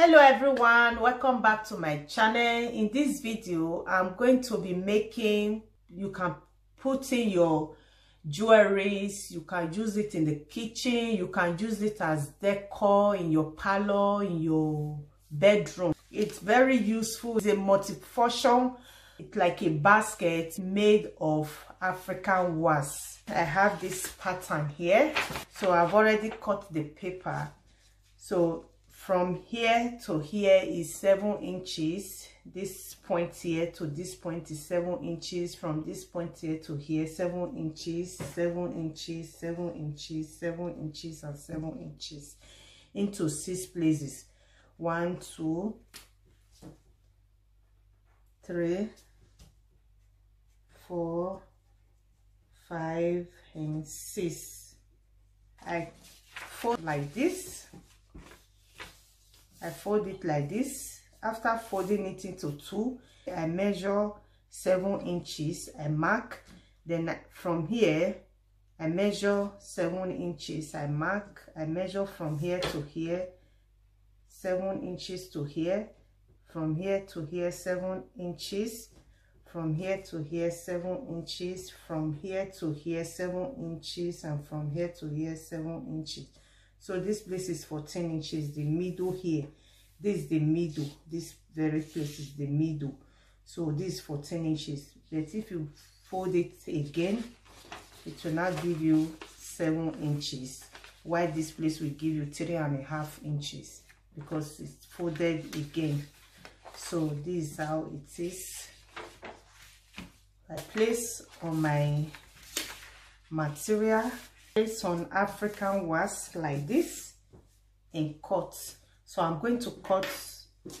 hello everyone. Welcome back to my channel. In this video i'm going to be making you can put in your jewelries you can use it in the kitchen you can use it as decor in your parlor in your bedroom. It's very useful. It's a multi-function. It's like a basket made of african wax i have this pattern here. So i've already cut the paper. So from here to here is seven inches this point here to this point is seven inches from this point here to here seven inches seven inches seven inches seven inches and seven inches into six places. One two three four five and six. I fold like this i fold it like this. After folding it into two i measure seven inches. I mark. Then from here i measure seven inches. I mark. I measure from here to here seven inches to here from here to here seven inches from here to here seven inches from here to here seven inches and from here to here seven inches so this place is 14 inches the middle here. This is the middle. This very place is the middle. So this is 14 inches. But if you fold it again it will not give you seven inches. While this place will give you three and a half inches? Because it's folded again. So this is how it is. I place on my material place on african wax like this and cut so i'm going to cut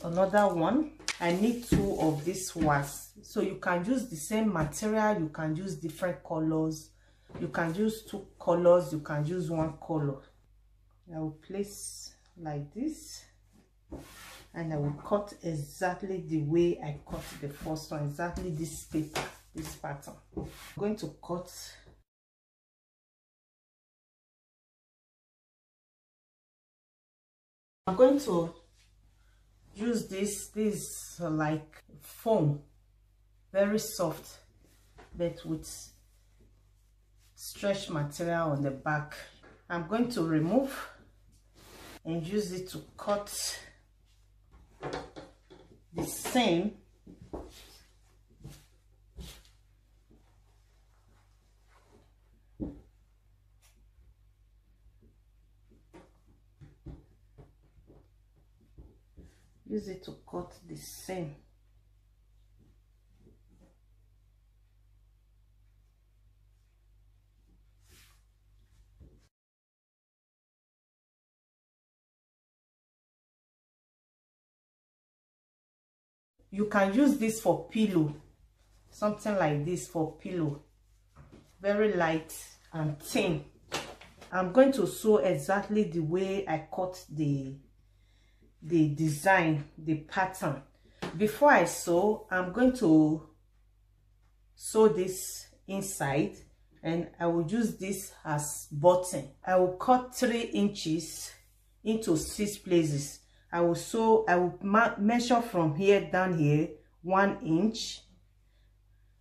another one. I need two of this wax so you can use the same material you can use different colors. You can use two colors you can use one color. I will place like this and i will cut exactly the way i cut the first one exactly this paper this pattern. I'm going to cut I'm going to use this, this uh, like foam, very soft, but with stretch material on the back. I'm going to remove and use it to cut the same use it to cut the same you can use this for pillow. Something like this for pillow. Very light and thin. I'm going to sew exactly the way i cut the the design the pattern. Before i sew i'm going to sew this inside and i will use this as button. I will cut three inches into six places. I will sew i will measure from here down here one inch.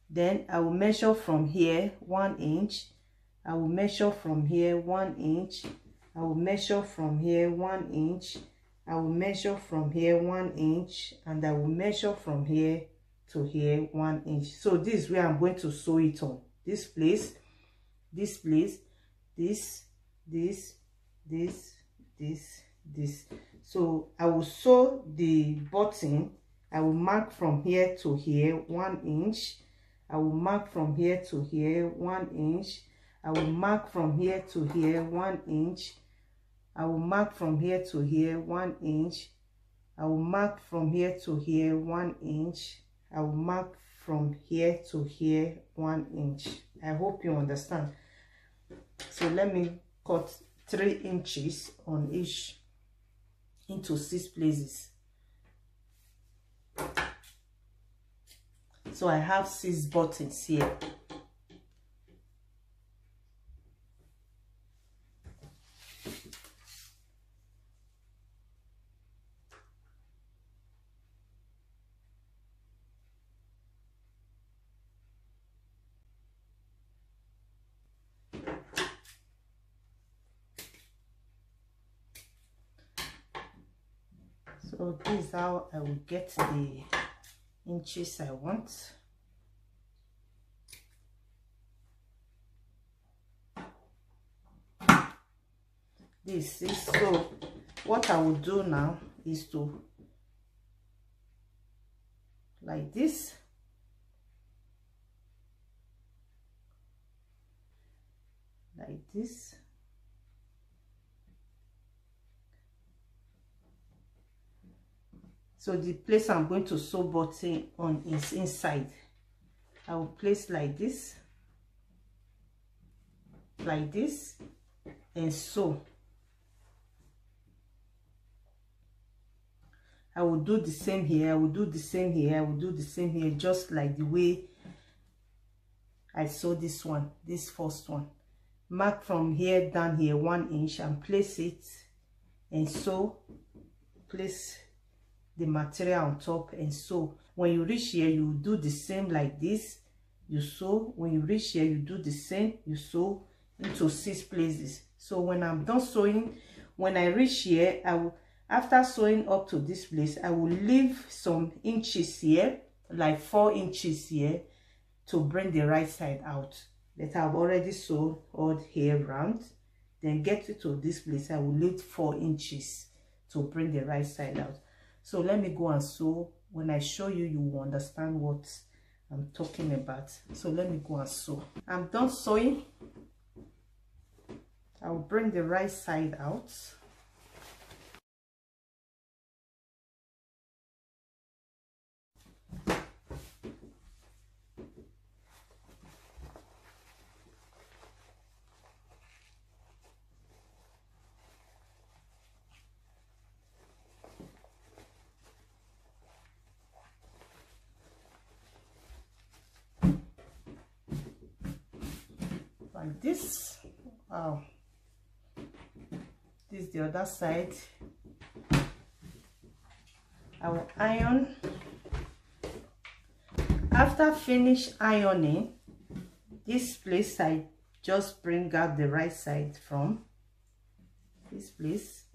Then i will measure from here one inch. I will measure from here one inch. I will measure from here one inch I will measure from here one inch and I will measure from here to here one inch. So this is where I'm going to sew it on. This place, this place, this, this, this, this, this. So I will sew the button. I will mark from here to here one inch. I will mark from here to here one inch. I will mark from here to here one inch I will mark from here to here one inch. I will mark from here to here one inch. I will mark from here to here one inch. I hope you understand. So let me cut three inches on each into six places. So I have six buttons here. So this is how i will get the inches i want. This is so what i will do now is to like this. Like this so the place i'm going to sew button on is inside i will place like this like this and sew I will do the same here. I will do the same here. I will do the same here, just like the way I saw this one, this first one. Mark from here down here, one inch, and place it. And sew, place the material on top. And so, when you reach here, you do the same like this. You sew. When you reach here, you do the same. You sew into six places. So, when I'm done sewing, when I reach here, I will after sewing up to this place i will leave some inches here like four inches here to bring the right side out that i've already sewed all here round then get to this place i will leave four inches to bring the right side out so let me go and sew. When i show you you will understand what i'm talking about. So let me go and sew. I'm done sewing. I will bring the right side out like this wow this is the other side. I will iron. After finish ironing this place I just bring out the right side from this place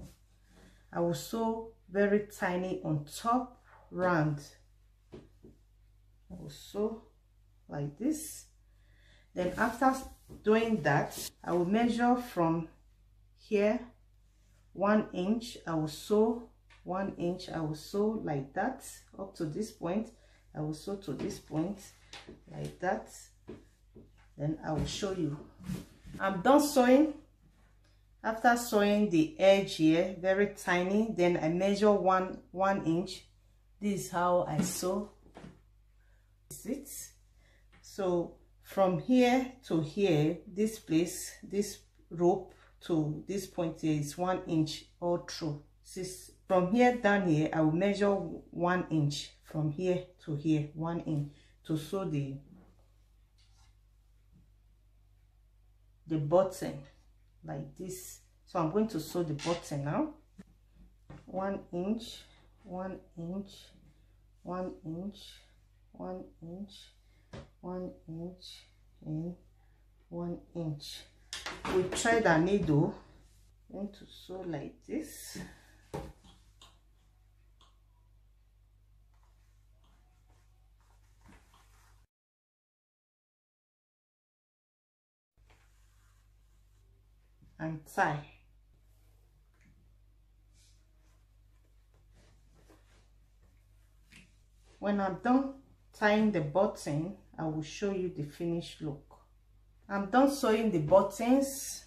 I will sew very tiny on top round. I will sew like this. Then after doing that i will measure from here one inch i will sew one inch i will sew like that up to this point. I will sew to this point like that. Then i will show you. I'm done sewing. After sewing the edge here very tiny then i measure one one inch. This is how i sew. It. So from here to here this place this rope to this point here is one inch all through. This from here down here i will measure one inch from here to here one inch to sew the the button like this. So i'm going to sew the button now. One inch one inch one inch one inch one inch and one inch. We thread a needle going to sew like this. And tie. When I'm done tying the button I will show you the finished look. I'm done sewing the buttons.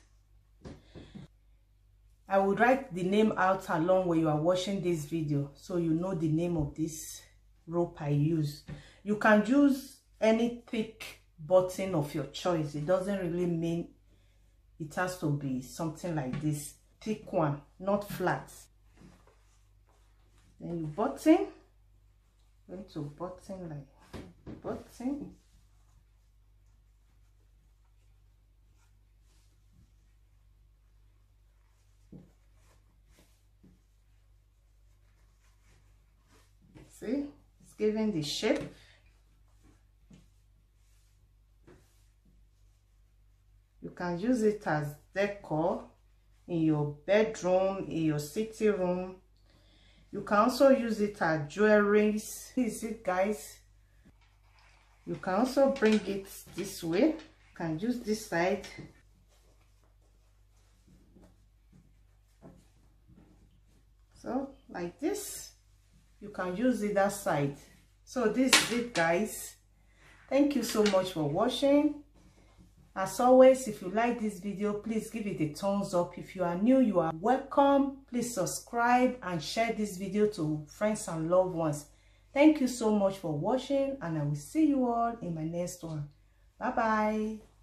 I will write the name out along when you are watching this video so you know the name of this rope I use. You can use any thick button of your choice. It doesn't really mean it has to be something like this. Thick one, not flat. Then you button. Going to button like button see? It's giving the shape. You can use it as decor in your bedroom in your sitting room. You can also use it as jewelry. is it guys you can also bring it this way. You can use this side. So like this. You can use either side. So this is it guys. Thank you so much for watching. As always if you like this video please give it a thumbs up. If you are new you are welcome. Please subscribe and share this video to friends and loved ones thank you so much for watching and i will see you all in my next one. Bye bye